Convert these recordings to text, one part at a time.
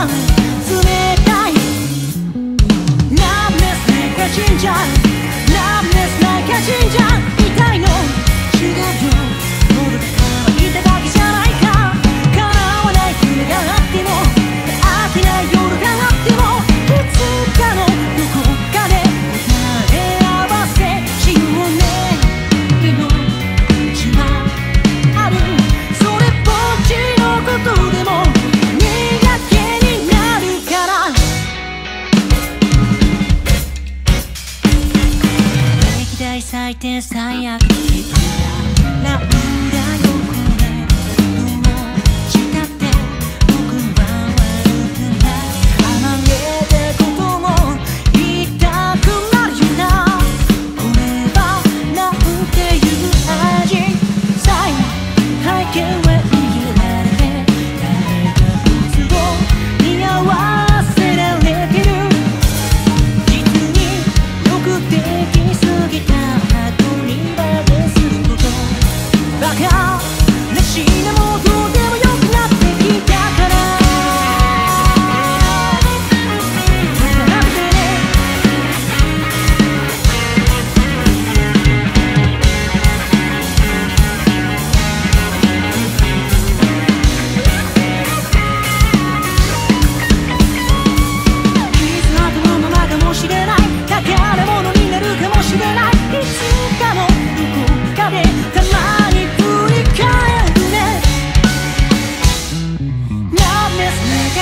love Change 最低最悪。なんだ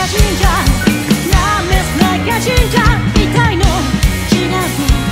信者ラーメスないか信者痛いの。違う